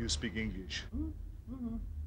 you speak English. Mm -hmm.